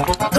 Oh,